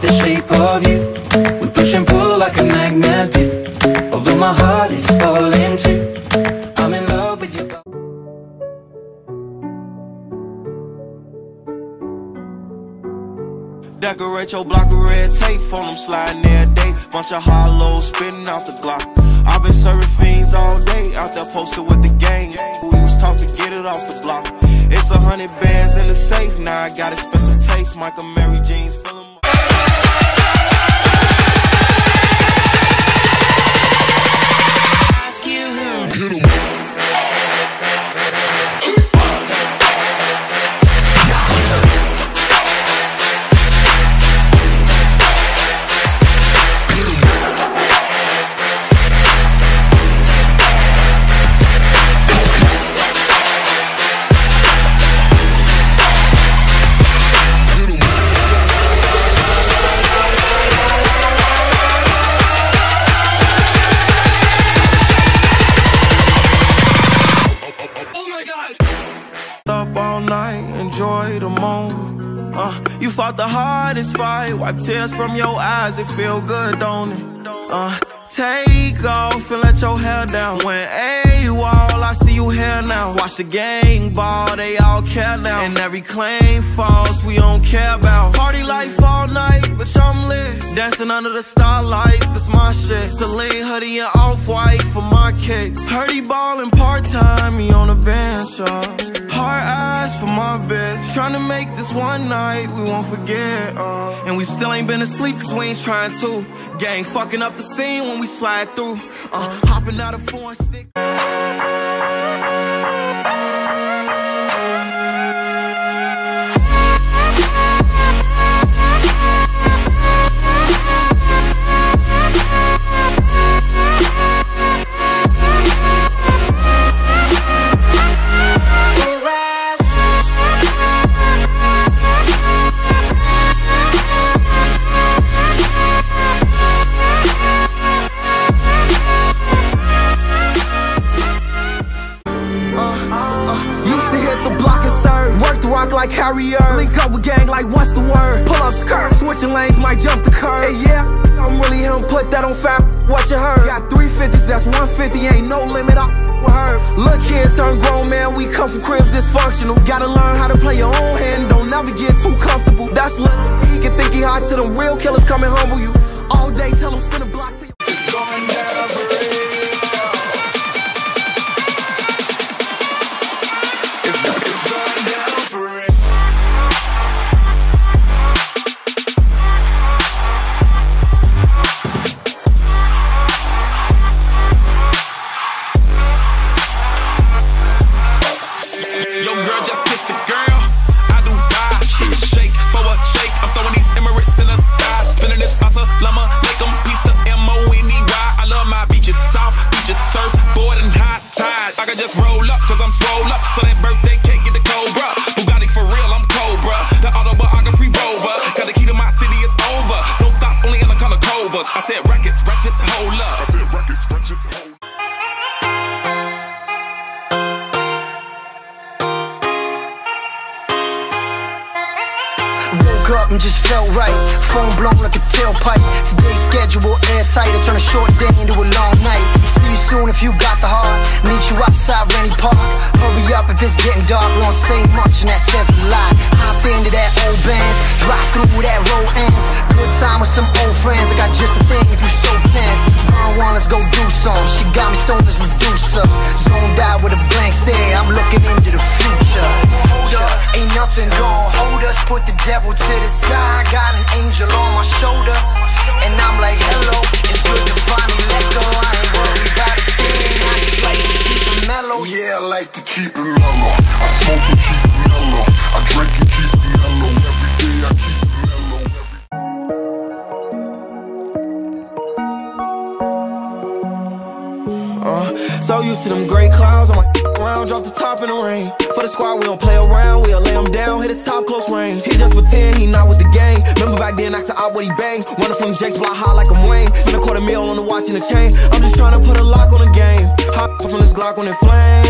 the shape of you. We push and pull like a magnet do. Although my heart is falling too. I'm in love with body. Decorate your block with red tape, phone them sliding day. Bunch of hollows spitting out the Glock. I've been serving fiends all day, out there posted with the gang. We was taught to get it off the block. It's a hundred bands in the safe, now I got expensive taste. Michael Uh, you fought the hardest fight, wipe tears from your eyes, it feel good, don't it? Uh, take off and let your hair down. When AWOL, I see you here now. Watch the gang ball, they all care now. And every claim false, we don't care about. Party life all night, but I'm lit. Dancing under the starlights, that's my shit. Celine hoodie and off-white for my kicks. Heard he ballin' part-time, me on the bench, y'all. Hard for my bitch. Tryna make this one night we won't forget. Uh. And we still ain't been asleep cause we ain't trying to. Gang fucking up the scene when we slide through. Uh, hopping out of foreign stick. The rock. Link up with gang like what's the word? Pull up skirt, switching lanes, might jump the curve. Hey, yeah, I'm really him. Put that on fat. What you heard? Got 350s, that's 150. Ain't no limit. I with her. Look, kids turn grown man. We come from cribs dysfunctional. Gotta learn how to play your own hand. Don't never get too comfortable. That's lit. He can think he hot to them real killers come and humble you. All day, tell him spin a block till you. And just felt right. Phone blown like a tailpipe. Today's schedule airtight. I turn a short day into a long night. See you soon if you got the heart. Meet you outside Rennie Park. Hurry up if it's getting dark. We don't say much and that says a lot. Hop into that old bands. Drive through that road ends. Good time with some old friends. I got just a thing if you so tense. Marijuana, let's go do some. She got me stoned as Medusa. Zoned out with a blank stare. I'm looking into nothing gon' hold us. Put the devil to the side. Got an angel on my shoulder. And I'm like, hello, it's good to finally let go. I ain't worried about a thing. I just like to keep it mellow. Yeah, I like to keep it mellow. I smoke and keep it mellow. I drink and keep it mellow. Every day I keep it mellow. Every Uh, so used to them gray clouds, I'm like gon' drop the top in the rain. For the squad, we don't play around, we'll lay him down, hit his top close range. He just with 10, he not with the gang. Remember back then, I said I what he bang. Running from Jake's block high like I'm Wayne. Then a quarter meal on the watch and the chain. I'm just trying to put a lock on the game. Hop from this Glock on it flame.